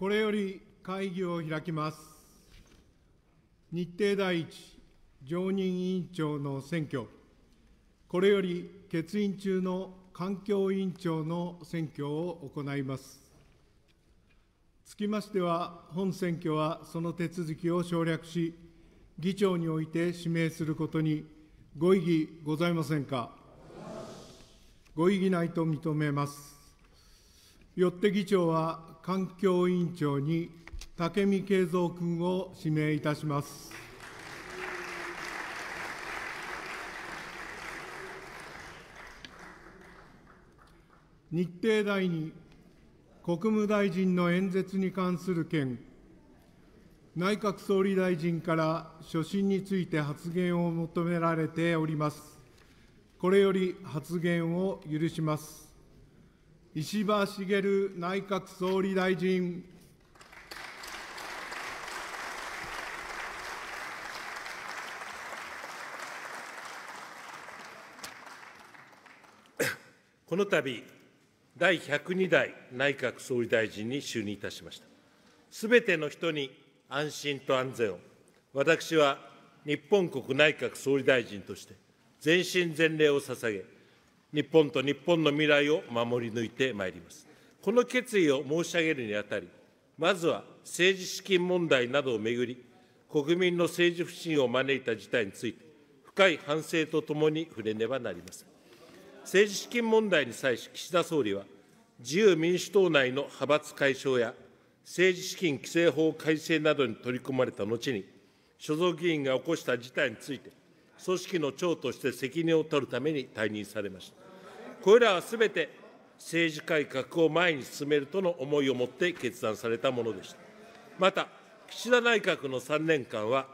これより会議を開きます。日程第一、常任委員長の選挙。これより欠員中の環境委員長の選挙を行います。つきましては、本選挙はその手続きを省略し、議長において指名することにご異議ございませんか？ご異議ないと認めます。よって議長は環境委員長に武見敬三君を指名いたします。日程第2、国務大臣の演説に関する件、内閣総理大臣から所信について発言を求められております。これより発言を許します。石破茂内閣総理大臣。この度、第102代内閣総理大臣に就任いたしました。すべての人に安心と安全を、私は日本国内閣総理大臣として、全身全霊を捧げ、日本と日本の未来を守り抜いてまいります。この決意を申し上げるにあたり、まずは政治資金問題などをめぐり、国民の政治不信を招いた事態について、深い反省とともに触れねばなりません。政治資金問題に際し、岸田総理は、自由民主党内の派閥解消や、政治資金規正法改正などに取り組まれた後に、所属議員が起こした事態について、組織の長として責任を取るために退任されました。これらはすべて政治改革を前に進めるとの思いを持って決断されたものでした。また、岸田内閣の3年間は、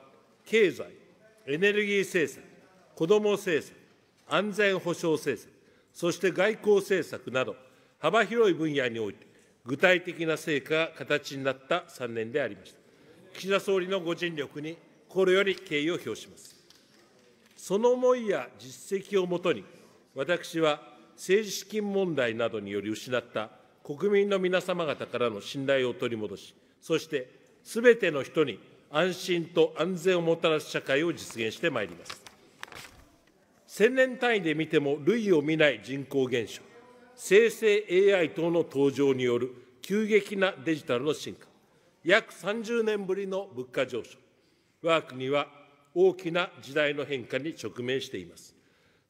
経済、エネルギー政策、子ども政策、安全保障政策、そして外交政策など、幅広い分野において、具体的な成果が形になった3年でありました。岸田総理のご尽力に心より敬意を表します。その思いや実績をもとに、私は政治資金問題などにより失った国民の皆様方からの信頼を取り戻し、そしてすべての人に安心と安全をもたらす社会を実現してまいります。千年単位で見ても類を見ない人口減少、生成 AI 等の登場による急激なデジタルの進化、約30年ぶりの物価上昇、我が国は大きな時代の変化に直面しています。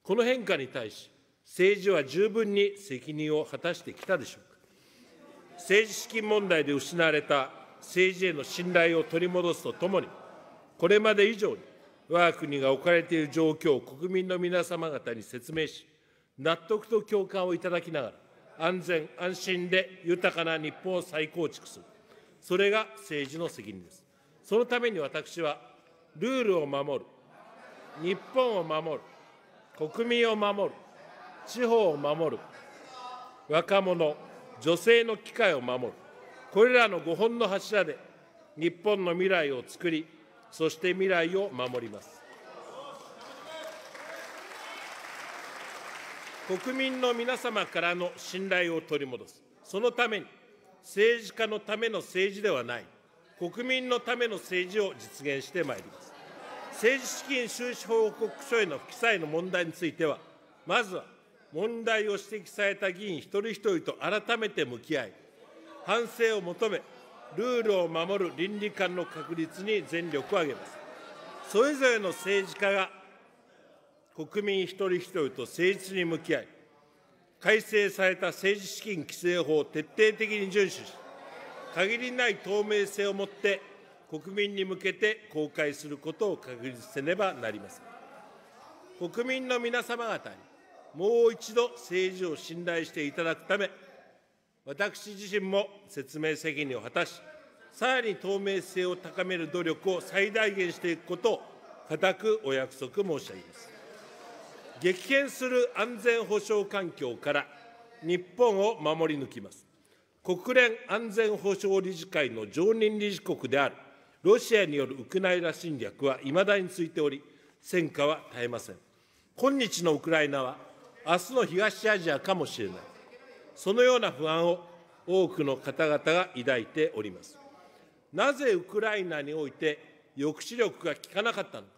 この変化に対し、政治は十分に責任を果たしてきたでしょうか。政治資金問題で失われた政治への信頼を取り戻すとともに、これまで以上に我が国が置かれている状況を国民の皆様方に説明し、納得と共感をいただきながら、安全・安心で豊かな日本を再構築する。それが政治の責任です。そのために私は、ルールを守る、日本を守る、国民を守る、地方を守る、若者、女性の機会を守る、これらの5本の柱で日本の未来をつくり、そして未来を守ります。国民の皆様からの信頼を取り戻す、そのために政治家のための政治ではない、国民のための政治を実現してまいります。政治資金収支報告書への不記載の問題については、まずは問題を指摘された議員一人一人と改めて向き合い、反省を求め、ルールを守る倫理観の確立に全力を挙げます。それぞれの政治家が国民一人一人と誠実に向き合い、改正された政治資金規正法を徹底的に遵守し、限りない透明性をもって国民に向けて公開することを確立せねばなりません。国民の皆様方にもう一度政治を信頼していただくため、私自身も説明責任を果たし、さらに透明性を高める努力を最大限していくことを固くお約束申し上げます。激変する安全保障環境から日本を守り抜きます。国連安全保障理事会の常任理事国であるロシアによるウクライナ侵略はいまだについており、戦火は絶えません。今日のウクライナは、明日の東アジアかもしれない。そのような不安を多くの方々が抱いております。なぜウクライナにおいて抑止力が効かなかったのか、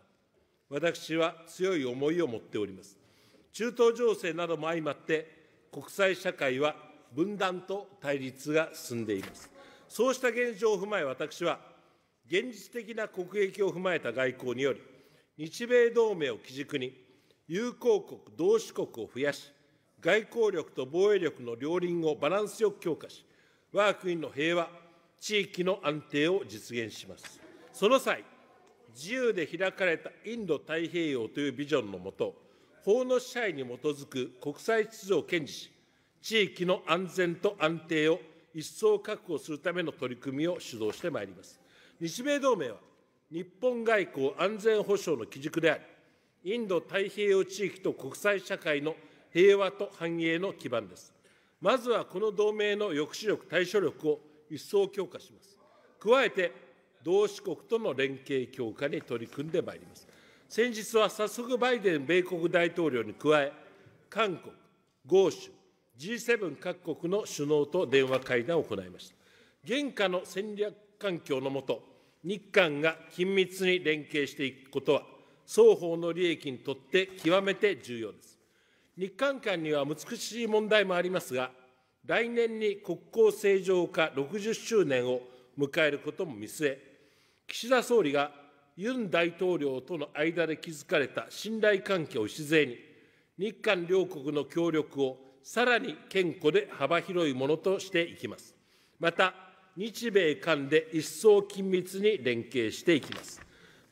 私は強い思いを持っております。中東情勢なども相まって、国際社会は分断と対立が進んでいます。そうした現状を踏まえ、私は、現実的な国益を踏まえた外交により、日米同盟を基軸に、友好国、同志国を増やし、外交力と防衛力の両輪をバランスよく強化し、我が国の平和、地域の安定を実現します。その際、自由で開かれたインド太平洋というビジョンのもと、法の支配に基づく国際秩序を堅持し、地域の安全と安定を一層確保するための取り組みを主導してまいります。日米同盟は、日本外交安全保障の基軸であり、インド太平洋地域と国際社会の平和と繁栄の基盤です。まずはこの同盟の抑止力、対処力を一層強化します。加えて、同志国との連携強化に取り組んでまいります。先日は早速バイデン米国大統領に加え、韓国、豪州、G7 各国の首脳と電話会談を行いました。現下の戦略環境のもと、日韓が緊密に連携していくことは、双方の利益にとって極めて重要です。日韓間には難しい問題もありますが、来年に国交正常化60周年を迎えることも見据え、岸田総理がユン大統領との間で築かれた信頼関係を礎に、日韓両国の協力をさらに堅固で幅広いものとしていきます。また、日米韓で一層緊密に連携していきます。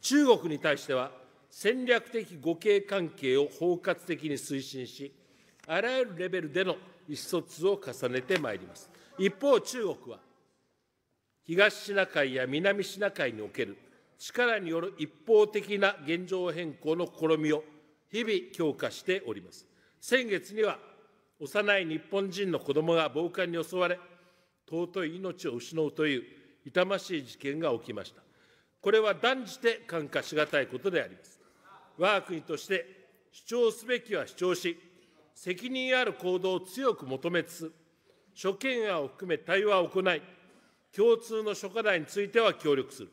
中国に対しては、戦略的互恵関係を包括的に推進し、あらゆるレベルでの意思疎通を重ねてまいります。一方、中国は、東シナ海や南シナ海における力による一方的な現状変更の試みを日々強化しております。先月には、幼い日本人の子どもが暴漢に襲われ、尊い命を失うという痛ましい事件が起きました。これは断じて看過しがたいことであります。我が国として主張すべきは主張し、責任ある行動を強く求めつつ、諸懸案を含め対話を行い、共通の諸課題については協力する、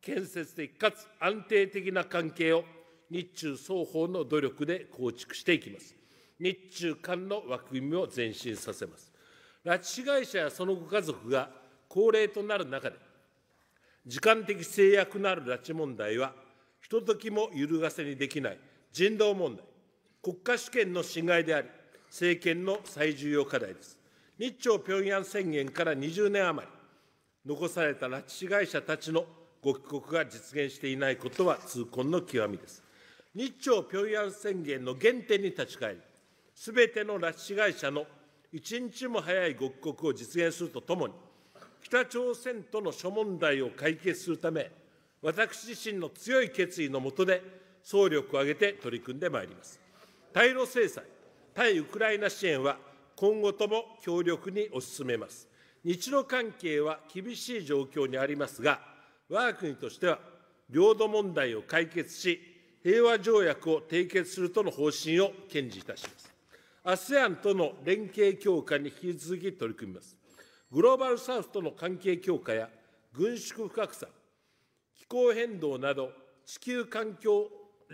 建設的かつ安定的な関係を日中双方の努力で構築していきます。日中間の枠組みを前進させます。拉致被害者やそのご家族が高齢となる中で、時間的制約のある拉致問題は、ひとときも揺るがせにできない人道問題、国家主権の侵害であり、政権の最重要課題です。日朝平壌宣言から20年余り、残された拉致被害者たちのご帰国が実現していないことは痛恨の極みです。日朝平壌宣言の原点に立ち返り、すべての拉致被害者の一日も早いご帰国を実現するとともに、北朝鮮との諸問題を解決するため、私自身の強い決意のもとで、総力を挙げて取り組んでまいります。対ロ制裁、対ウクライナ支援は今後とも強力に推し進めます。日露関係は厳しい状況にありますが、我が国としては、領土問題を解決し、平和条約を締結するとの方針を堅持いたします。ASEAN との連携強化に引き続き取り組みます。グローバルサウスとの関係強化や軍縮不拡散、気候変動など地球環境、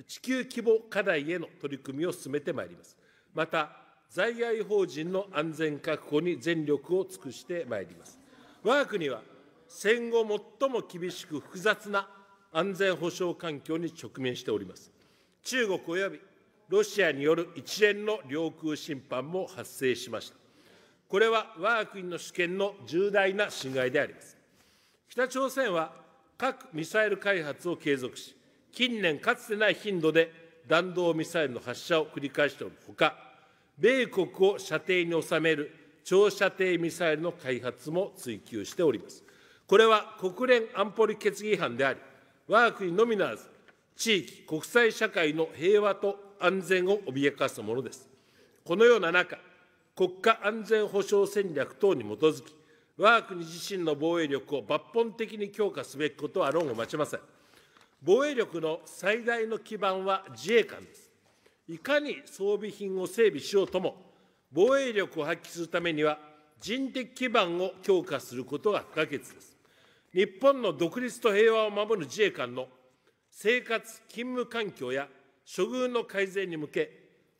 地球規模課題への取り組みを進めてまいります。また、在外邦人の安全確保に全力を尽くしてまいります。我が国は戦後最も厳しく複雑な安全保障環境に直面しております。中国及びロシアによる一連の領空侵犯も発生しました。これは我が国の主権の重大な侵害であります。北朝鮮は核・ミサイル開発を継続し、近年かつてない頻度で弾道ミサイルの発射を繰り返しておるほか、米国を射程に収める長射程ミサイルの開発も追求しております。これは国連安保理決議違反であり、我が国のみならず、地域、国際社会の平和と安全を脅かすものです。このような中、国家安全保障戦略等に基づき、我が国自身の防衛力を抜本的に強化すべきことは論を待ちません。防衛力の最大の基盤は自衛官です。いかに装備品を整備しようとも、防衛力を発揮するためには、人的基盤を強化することが不可欠です。日本の独立と平和を守る自衛官の生活、勤務環境や処遇の改善に向け、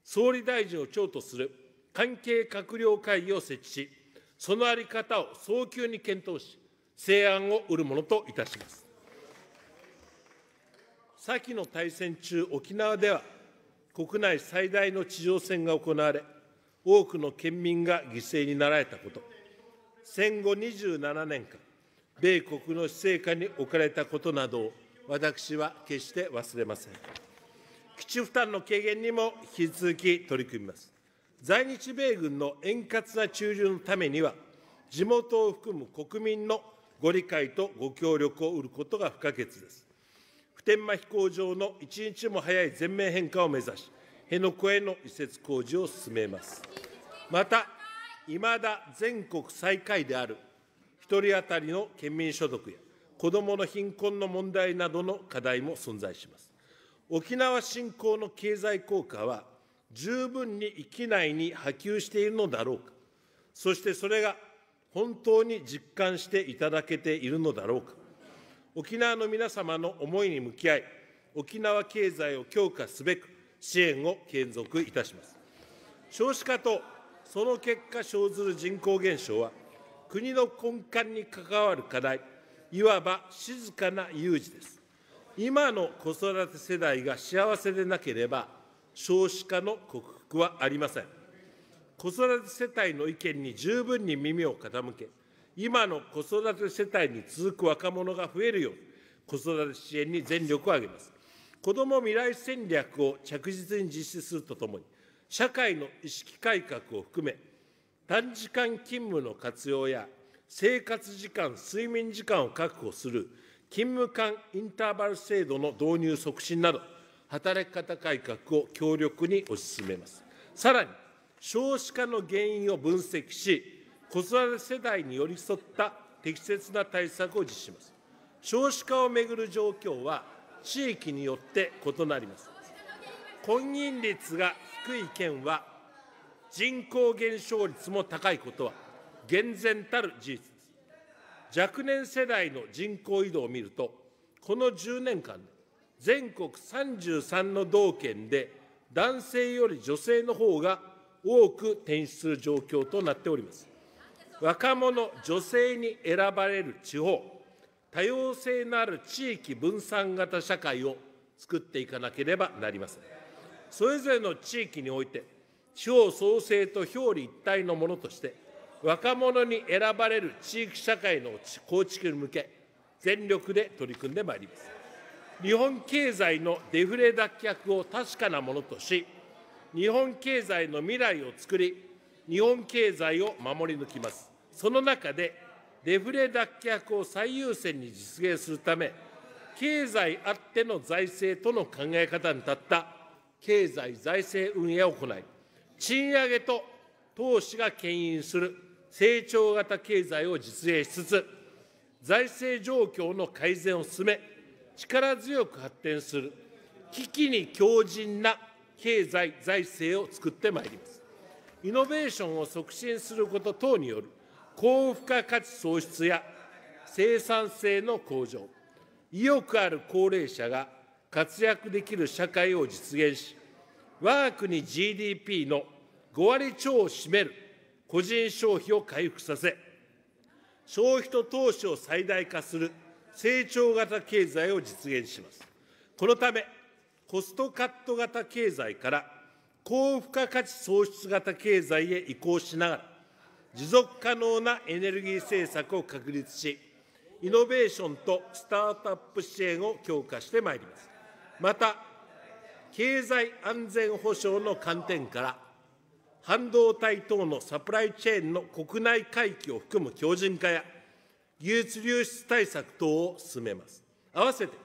総理大臣を長とする関係閣僚会議を設置し、その在り方を早急に検討し、成案を売るものといたします。先の大戦中、沖縄では国内最大の地上戦が行われ、多くの県民が犠牲になられたこと、戦後27年間、米国の死生下に置かれたことなどを私は決して忘れません。基地負担の軽減にも引き続き取り組みます。在日米軍の円滑な駐留のためには、地元を含む国民のご理解とご協力を得ることが不可欠です。普天間飛行場の一日も早い全面変化を目指し、辺野古への移設工事を進めます。また、いまだ全国最下位である1人当たりの県民所得や子どもの貧困の問題などの課題も存在します。沖縄振興の経済効果は十分に域内に波及しているのだろうか、そしてそれが本当に実感していただけているのだろうか、沖縄の皆様の思いに向き合い、沖縄経済を強化すべく支援を継続いたします。少子化とその結果生ずる人口減少は、国の根幹に関わる課題、いわば静かな有事です。今の子育て世代が幸せでなければ、少子化の克服はありません。子育て世帯の意見に十分に耳を傾け、今の子育て世帯に続く若者が増えるよう、子育て支援に全力を挙げます。子ども未来戦略を着実に実施するとともに、社会の意識改革を含め、短時間勤務の活用や、生活時間、睡眠時間を確保する勤務間インターバル制度の導入促進など、働き方改革を強力に推し進めます。さらに、少子化の原因を分析し、子育て世代に寄り添った適切な対策を実施します。少子化をめぐる状況は、地域によって異なります。婚姻率が低い県は、人口減少率も高いことは、厳然たる事実。若年世代の人口移動を見ると、この10年間で、全国33の道県で、男性より女性の方が多く転出する状況となっております。若者、女性に選ばれる地方、多様性のある地域分散型社会を作っていかなければなりません。それぞれの地域において、地方創生と表裏一体のものとして、若者に選ばれる地域社会の構築に向け、全力で取り組んでまいります。日本経済のデフレ脱却を確かなものとし、日本経済の未来を作り、日本経済を守り抜きます。その中で、デフレ脱却を最優先に実現するため、経済あっての財政との考え方に立った経済財政運営を行い、賃上げと投資が牽引する成長型経済を実現しつつ、財政状況の改善を進め、力強く発展する危機に強靭な経済財政を作ってまいります。イノベーションを促進すること等による高付加価値創出や生産性の向上、意欲ある高齢者が活躍できる社会を実現し、我が国 GDP の5割超を占める個人消費を回復させ、消費と投資を最大化する成長型経済を実現します。このため、コストカット型経済から高付加価値創出型経済へ移行しながら、持続可能なエネルギー政策を確立し、イノベーションとスタートアップ支援を強化してまいります。また、経済安全保障の観点から、半導体等のサプライチェーンの国内回帰を含む強靭化や、技術流出対策等を進めます。合わせて、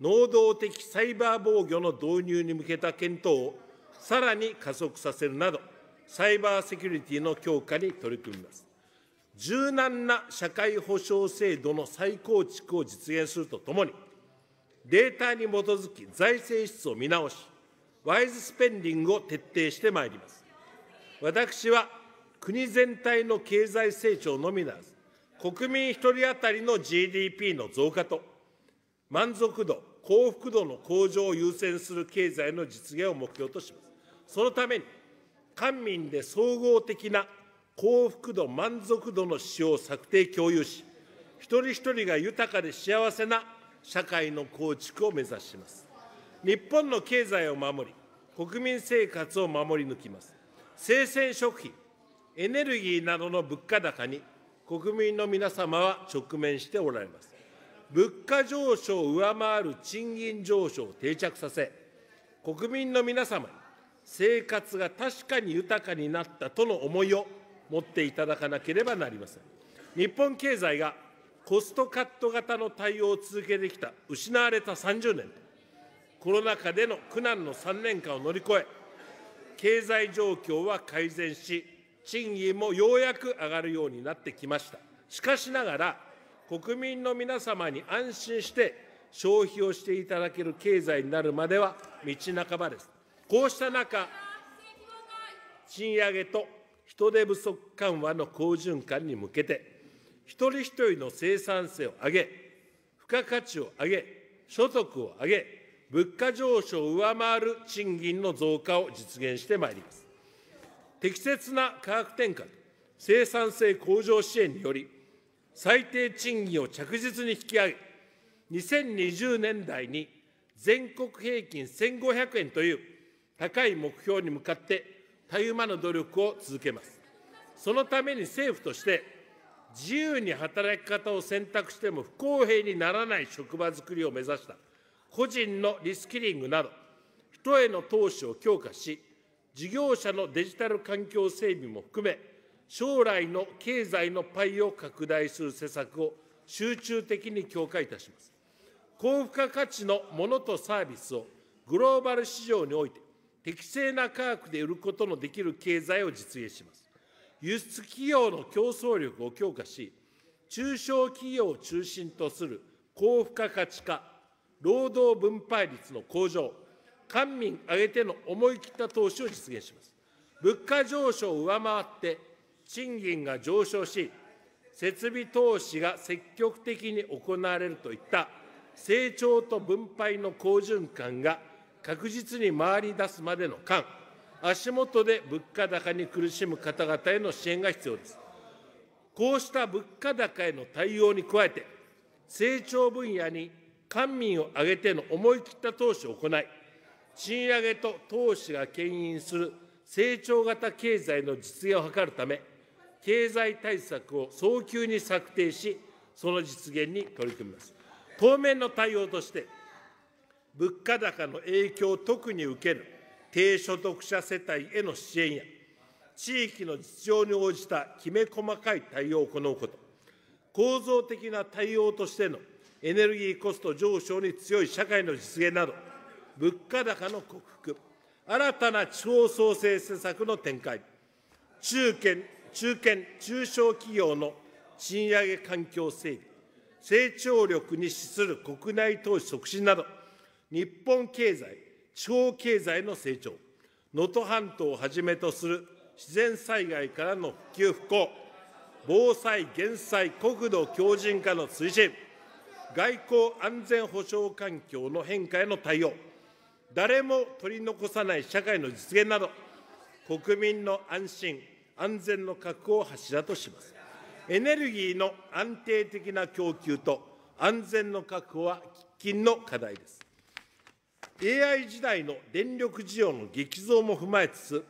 能動的サイバー防御の導入に向けた検討をさらに加速させるなど、サイバーセキュリティの強化に取り組みます。柔軟な社会保障制度の再構築を実現するとともに、データに基づき財政支出を見直し、ワイズスペンディングを徹底してまいります。私は国全体の経済成長のみならず、国民1人当たりの GDP の増加と、満足度、幸福度の向上を優先する経済の実現を目標とします。そのために、官民で総合的な幸福度、満足度の指標を策定、共有し、一人一人が豊かで幸せな社会の構築を目指します。日本の経済を守り、国民生活を守り抜きます。生鮮食品、エネルギーなどの物価高に国民の皆様は直面しておられます。物価上昇を上回る賃金上昇を定着させ、国民の皆様に生活が確かに豊かになったとの思いを持っていただかなければなりません。日本経済がコストカット型の対応を続けてきた失われた30年と、コロナ禍での苦難の3年間を乗り越え、経済状況は改善し、賃金もようやく上がるようになってきました。しかしながら、国民の皆様に安心して消費をしていただける経済になるまでは道半ばです。こうした中、賃上げと人手不足緩和の好循環に向けて、一人一人の生産性を上げ、付加価値を上げ、所得を上げ、物価上昇を上回る賃金の増加を実現してまいります。適切な価格転嫁と生産性向上支援により、最低賃金を着実に引き上げ、2020年代に全国平均1500円という高い目標に向かってたゆまぬ努力を続けます。そのために政府として、自由に働き方を選択しても不公平にならない職場づくりを目指した個人のリスキリングなど、人への投資を強化し、事業者のデジタル環境整備も含め、将来の経済のパイを拡大する施策を集中的に強化いたします。高付加価値のものとサービスをグローバル市場において適正な価格で売ることのできる経済を実現します。輸出企業の競争力を強化し、中小企業を中心とする高付加価値化、労働分配率の向上、官民挙げての思い切った投資を実現します。物価上昇を上回って賃金が上昇し、設備投資が積極的に行われるといった成長と分配の好循環が確実に回り出すまでの間、足元で物価高に苦しむ方々への支援が必要です。こうした物価高への対応に加えて、成長分野に官民を挙げての思い切った投資を行い、賃上げと投資が牽引する成長型経済の実現を図るため、経済対策を早急に策定し、その実現に取り組みます。当面の対応として、物価高の影響を特に受ける低所得者世帯への支援や、地域の実情に応じたきめ細かい対応を行うこと、構造的な対応としてのエネルギーコスト上昇に強い社会の実現など、物価高の克服、新たな地方創生施策の展開、中堅、中堅、中小企業の賃上げ環境整備、成長力に資する国内投資促進など、日本経済、地方経済の成長、能登半島をはじめとする自然災害からの復旧・復興、防災・減災、国土強靭化の推進、外交安全保障環境の変化への対応、誰も取り残さない社会の実現など、国民の安心・安全の確保を柱とします。エネルギーの安定的な供給と安全の確保は喫緊の課題です。AI 時代の電力需要の激増も踏まえつつ、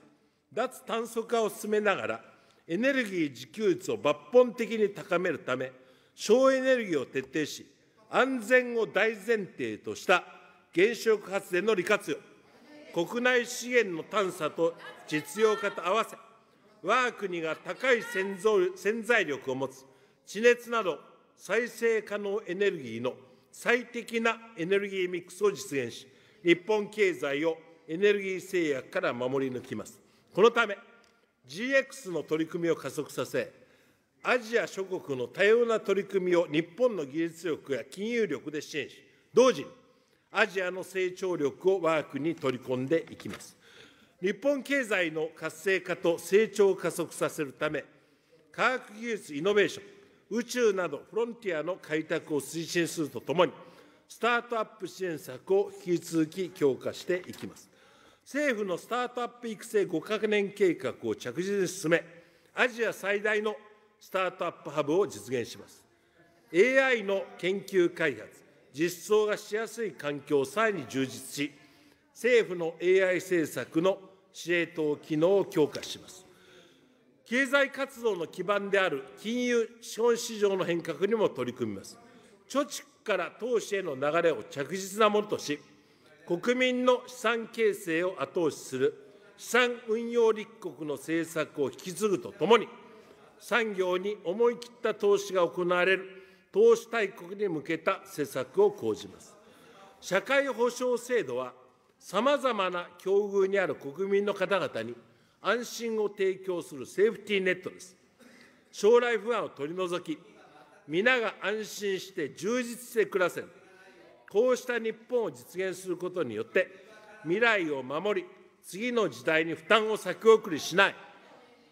脱炭素化を進めながら、エネルギー自給率を抜本的に高めるため、省エネルギーを徹底し、安全を大前提とした原子力発電の利活用、国内資源の探査と実用化と合わせ、我が国が高い潜在力を持つ地熱など再生可能エネルギーの最適なエネルギーミックスを実現し、日本経済をエネルギー制約から守り抜きます。このため、GX の取り組みを加速させ、アジア諸国の多様な取り組みを日本の技術力や金融力で支援し、同時にアジアの成長力を我が国に取り込んでいきます。日本経済の活性化と成長を加速させるため、科学技術・イノベーション、宇宙などフロンティアの開拓を推進するとともに、スタートアップ支援策を引き続き強化していきます。政府のスタートアップ育成5か年計画を着実に進め、アジア最大のスタートアップハブを実現します。AI の研究開発、実装がしやすい環境をさらに充実し、政府の AI 政策の司令塔機能を強化します。経済活動の基盤である金融資本市場の変革にも取り組みます。貯蓄から投資への流れを着実なものとし、国民の資産形成を後押しする資産運用立国の政策を引き継ぐとともに、産業に思い切った投資が行われる投資大国に向けた施策を講じます。社会保障制度は、さまざまな境遇にある国民の方々に安心を提供するセーフティーネットです。将来不安を取り除き、皆が安心して充実して暮らせる、こうした日本を実現することによって、未来を守り、次の時代に負担を先送りしない、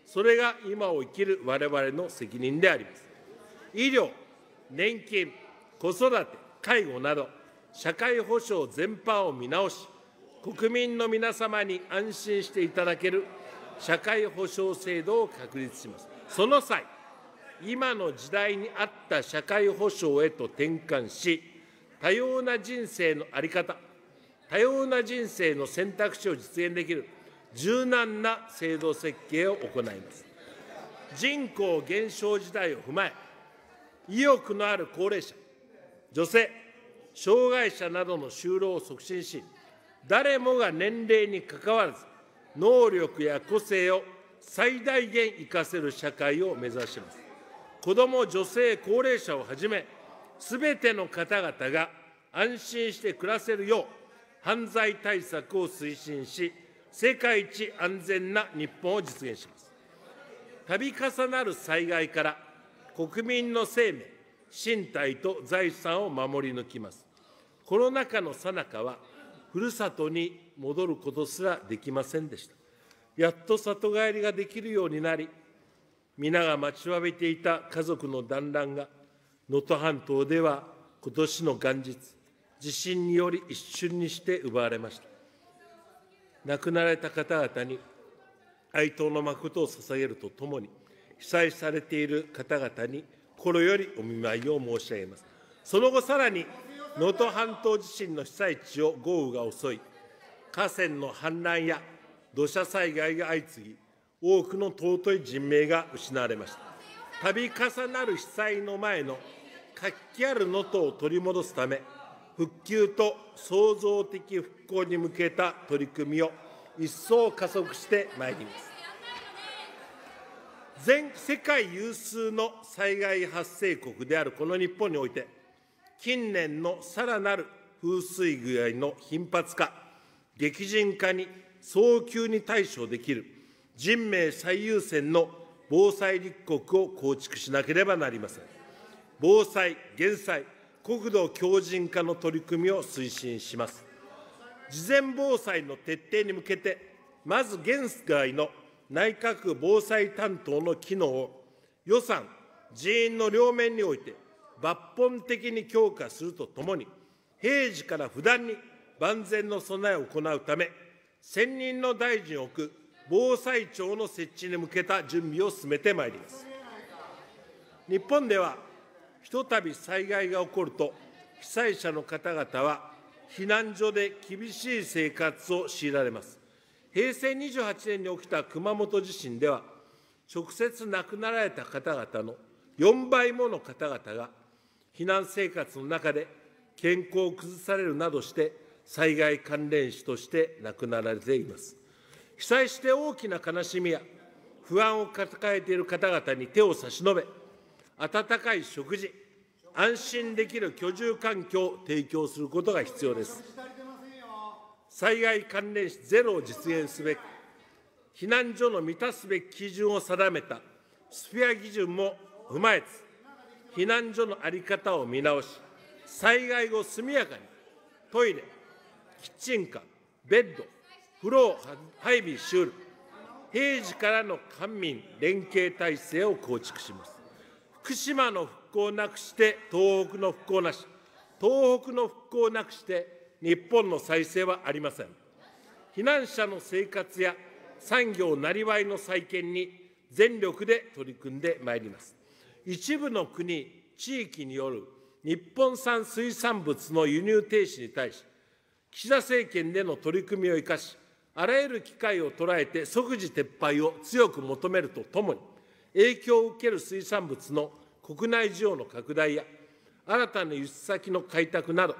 それが今を生きる我々の責任であります。医療、年金、子育て、介護など、社会保障全般を見直し、国民の皆様に安心していただける社会保障制度を確立します。その際、今の時代に合った社会保障へと転換し、多様な人生の在り方、多様な人生の選択肢を実現できる柔軟な制度設計を行います。人口減少時代を踏まえ、意欲のある高齢者、女性、障害者などの就労を促進し、誰もが年齢にかかわらず、能力や個性を最大限活かせる社会を目指します。子ども、女性、高齢者をはじめ、すべての方々が安心して暮らせるよう、犯罪対策を推進し、世界一安全な日本を実現します。度重なる災害から国民の生命、身体と財産を守り抜きます。コロナ禍の最中は、ふるさとに戻ることすらできませんでした。やっと里帰りができるようになり、皆が待ちわびていた家族の団らんが、能登半島では今年の元日、地震により一瞬にして奪われました。亡くなられた方々に哀悼の誠を捧げるとともに、被災されている方々に心よりお見舞いを申し上げます。その後さらに、能登半島地震の被災地を豪雨が襲い、河川の氾濫や土砂災害が相次ぎ、多くの尊い人命が失われました。度重なる被災の前の活気ある能登を取り戻すため、復旧と創造的復興に向けた取り組みを一層加速してまいります。全世界有数の災害発生国であるこの日本において、近年のさらなる風水具合の頻発化、激甚化に早急に対処できる人命最優先の防災立国を構築しなければなりません。防災・減災、国土強靭化の取り組みを推進します。事前防災の徹底に向けて、まず現在の内閣防災担当の機能を予算、人員の両面において抜本的に強化するとともに、平時から不断に万全の備えを行うため、専任の大臣を置く防災庁の設置に向けた準備を進めてまいります。日本では、ひとたび災害が起こると、被災者の方々は避難所で厳しい生活を強いられます。平成28年に起きた熊本地震では、直接亡くなられた方々の4倍もの方々が、避難生活の中で健康を崩されるなどして、災害関連死として亡くなられています。被災して大きな悲しみや不安を抱えている方々に手を差し伸べ、温かい食事、安心できる居住環境を提供することが必要です。災害関連死ゼロを実現すべく、避難所の満たすべき基準を定めたスフィア基準も踏まえつ、避難所の在り方を見直し、災害後速やかにトイレ、キッチンカー、ベッド、フロー配備しうる平時からの官民連携体制を構築します。福島の復興なくして東北の復興なし、東北の復興なくして日本の再生はありません。避難者の生活や産業なりわいの再建に全力で取り組んでまいります。一部の国、地域による日本産水産物の輸入停止に対し、岸田政権での取り組みを生かし、あらゆる機会を捉えて即時撤廃を強く求めるとともに、影響を受ける水産物の国内需要の拡大や、新たな輸出先の開拓など、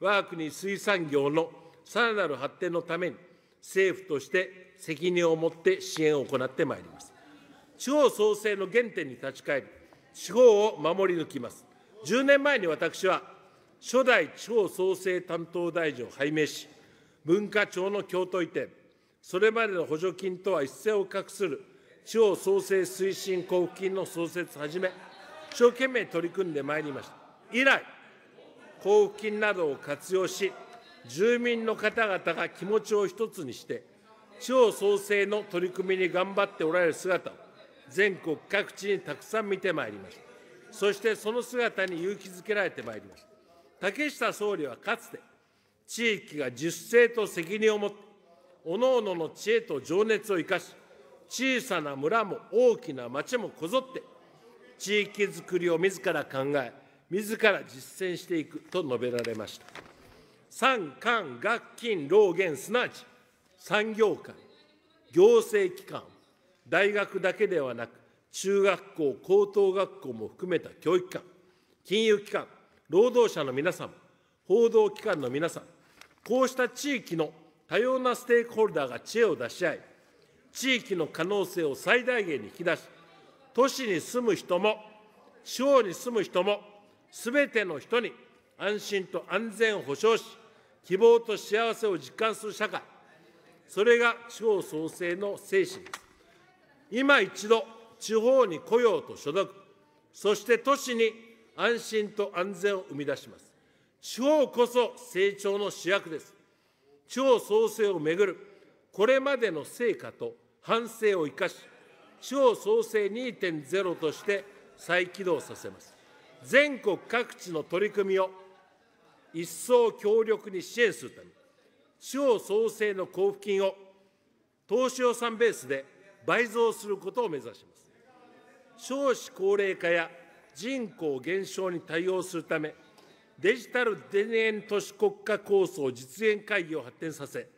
我が国水産業のさらなる発展のために、政府として責任を持って支援を行ってまいります。地方創生の原点に立ち返り、地方を守り抜きます。10年前に私は、初代地方創生担当大臣を拝命し、文化庁の京都移転、それまでの補助金とは一線を画する地方創生推進交付金の創設はじめ、一生懸命取り組んでまいりました。以来、交付金などを活用し、住民の方々が気持ちを一つにして、地方創生の取り組みに頑張っておられる姿を、全国各地にたくさん見てまいりました。そしてその姿に勇気づけられてまいりました。竹下総理はかつて、地域が自主性と責任を持って、各々の知恵と情熱を生かし、小さな村も大きな町もこぞって、地域づくりを自ら考え、自ら実践していくと述べられました。産官学金老元すなわち産業界、行政機関、大学だけではなく、中学校、高等学校も含めた教育機関、金融機関、労働者の皆様、報道機関の皆さん、こうした地域の多様なステークホルダーが知恵を出し合い、地域の可能性を最大限に引き出し、都市に住む人も、地方に住む人も、すべての人に安心と安全を保障し、希望と幸せを実感する社会、それが地方創生の精神です。今一度、地方に雇用と所得、そして都市に安心と安全を生み出します。地方こそ成長の主役です。地方創生をめぐるこれまでの成果と反省を生かし、地方創生2.0として再起動させます。全国各地の取り組みを一層強力に支援するため、地方創生の交付金を投資予算ベースで倍増することを目指します。少子高齢化や人口減少に対応するため、デジタル田園都市国家構想実現会議を発展させ、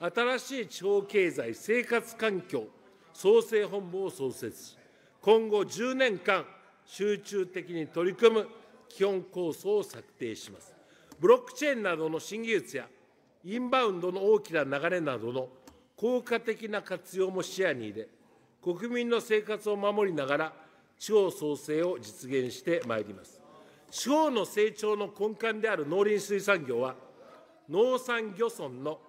新しい地方経済生活環境創生本部を創設し、今後10年間、集中的に取り組む基本構想を策定します。ブロックチェーンなどの新技術や、インバウンドの大きな流れなどの効果的な活用も視野に入れ、国民の生活を守りながら、地方創生を実現してまいります。地方の成長の根幹である農林水産業は、農産漁村の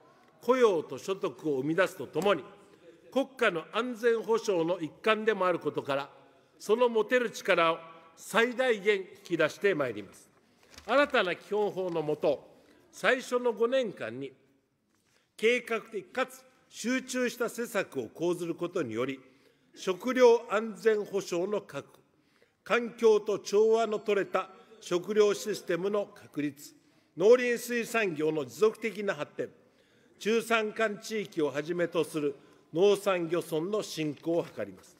雇用と所得を生み出すとともに、国家の安全保障の一環でもあることから、その持てる力を最大限引き出してまいります。新たな基本法のもと、最初の5年間に、計画的かつ集中した施策を講ずることにより、食料安全保障の確保、環境と調和の取れた食料システムの確立、農林水産業の持続的な発展、中山間地域をはじめとする農産漁村の振興を図ります。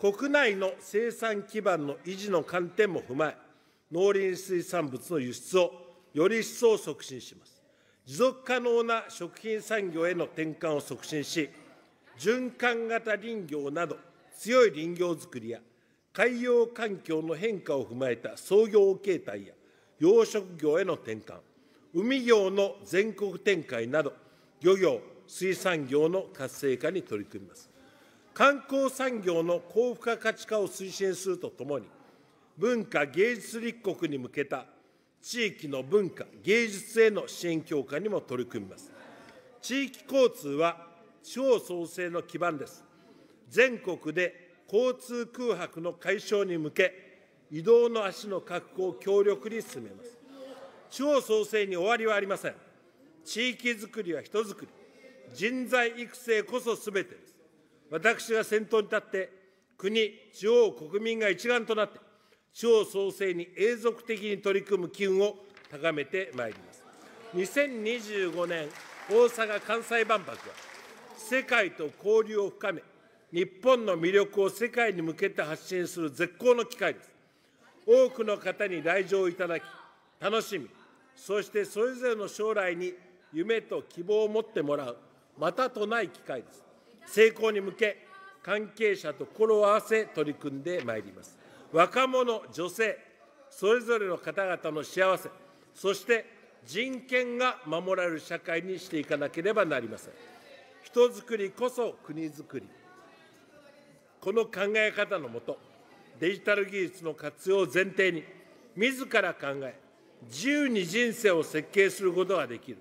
国内の生産基盤の維持の観点も踏まえ、農林水産物の輸出をより一層促進します。持続可能な食品産業への転換を促進し、循環型林業など強い林業づくりや海洋環境の変化を踏まえた創業形態や養殖業への転換、海業の全国展開など、漁業、水産業の活性化に取り組みます。観光産業の高付加価値化を推進するとともに、文化芸術立国に向けた地域の文化、芸術への支援強化にも取り組みます。地域交通は地方創生の基盤です。全国で交通空白の解消に向け、移動の足の確保を強力に進めます。地方創生に終わりはありません。地域づくりは人づくり、人材育成こそすべてです。私が先頭に立って、国、地方、国民が一丸となって、地方創生に永続的に取り組む機運を高めてまいります。2025年大阪・関西万博は、世界と交流を深め、日本の魅力を世界に向けて発信する絶好の機会です。多くの方に来場いただき、楽しみ、そしてそれぞれの将来に夢と希望を持ってもらう、またとない機会です。成功に向け、関係者と心を合わせ取り組んでまいります。若者、女性、それぞれの方々の幸せ、そして人権が守られる社会にしていかなければなりません。人づくりこそ国づくり。この考え方のもと、デジタル技術の活用を前提に、自ら考え、自由に人生を設計することができる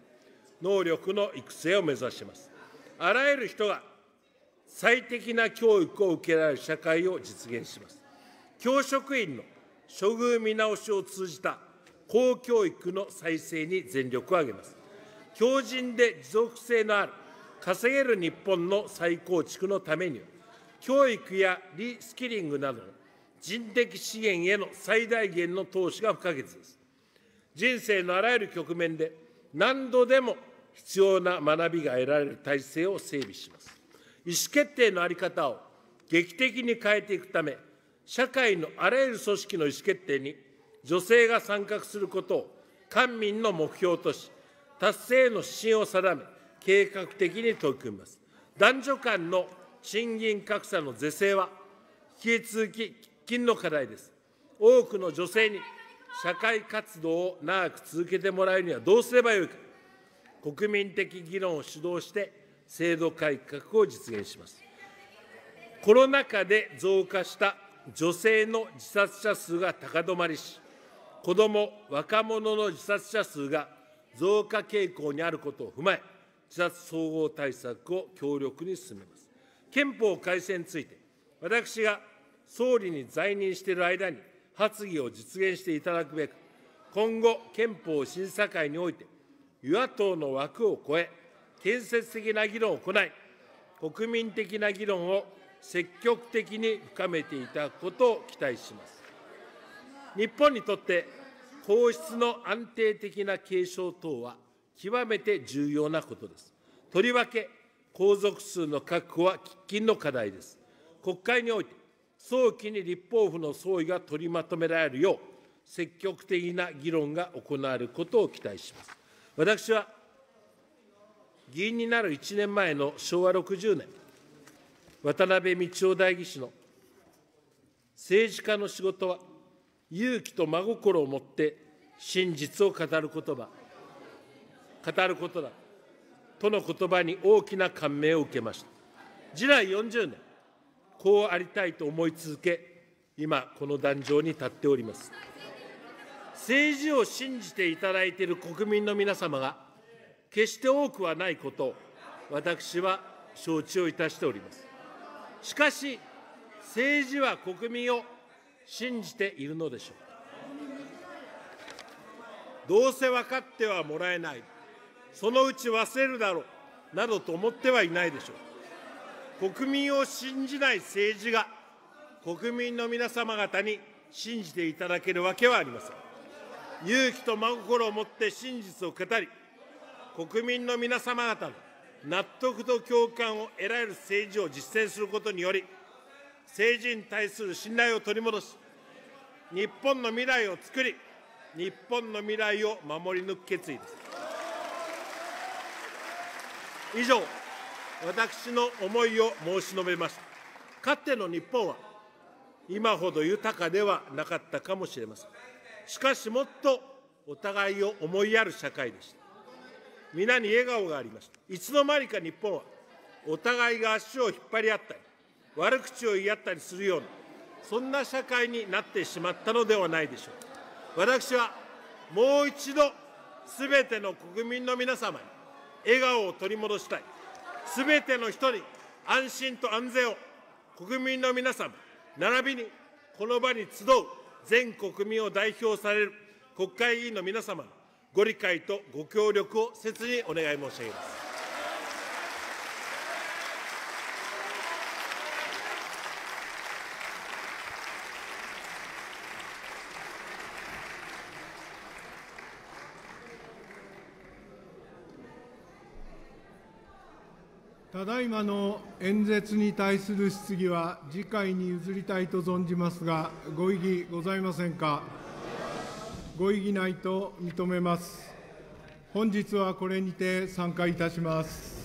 能力の育成を目指します。あらゆる人が最適な教育を受けられる社会を実現します。教職員の処遇見直しを通じた公教育の再生に全力を挙げます。強靭で持続性のある稼げる日本の再構築のためには、教育やリスキリングなどの人的資源への最大限の投資が不可欠です。人生のあらゆる局面で何度でも必要な学びが得られる体制を整備します。意思決定の在り方を劇的に変えていくため、社会のあらゆる組織の意思決定に女性が参画することを官民の目標とし、達成への指針を定め、計画的に取り組みます。男女間の賃金格差の是正は、引き続き喫緊の課題です。多くの女性に社会活動を長く続けてもらえるにはどうすればよいか、国民的議論を主導して制度改革を実現します。コロナ禍で増加した女性の自殺者数が高止まりし、子ども・若者の自殺者数が増加傾向にあることを踏まえ、自殺総合対策を強力に進めます。憲法改正について、私が総理に在任している間に発議を実現していただくべく、今後、憲法審査会において、与野党の枠を超え、建設的な議論を行い、国民的な議論を積極的に深めていただくことを期待します。日本にとって皇室の安定的な継承等は極めて重要なことです。とりわけ皇族数の確保は喫緊の課題です。国会において早期に立法府の総意が取りまとめられるよう積極的な議論が行われることを期待します。私は議員になる1年前の昭和60年、渡辺道夫代議士の政治家の仕事は勇気と真心を持って真実を語る言葉、語ることだとの言葉に大きな感銘を受けました。次来40年、こうありたいと思い続け、今、この壇上に立っております。政治を信じていただいている国民の皆様が、決して多くはないことを私は承知をいたしております。しかし、政治は国民を信じているのでしょうか。どうせ分かってはもらえない、そのうち忘れるだろう、などと思ってはいないでしょう。国民を信じない政治が、国民の皆様方に信じていただけるわけはありません。勇気と真心を持って真実を語り、国民の皆様方の納得と共感を得られる政治を実践することにより、政治に対する信頼を取り戻し、日本の未来をつくり、日本の未来を守り抜く決意です。以上、私の思いを申し述べました。かつての日本は、今ほど豊かではなかったかもしれません。しかし、もっとお互いを思いやる社会でした。皆に笑顔がありました。いつの間にか日本は、お互いが足を引っ張り合ったり、悪口を言い合ったりするような、そんな社会になってしまったのではないでしょうか。私はもう一度、すべての国民の皆様に笑顔を取り戻したい。すべての人に安心と安全を、国民の皆様、並びにこの場に集う全国民を代表される国会議員の皆様ご理解とご協力を切にお願い申し上げます。ただいまの演説に対する質疑は次回に譲りたいと存じますが、ご異議ございませんか？ご異議ないと認めます。本日はこれにて参加いたします。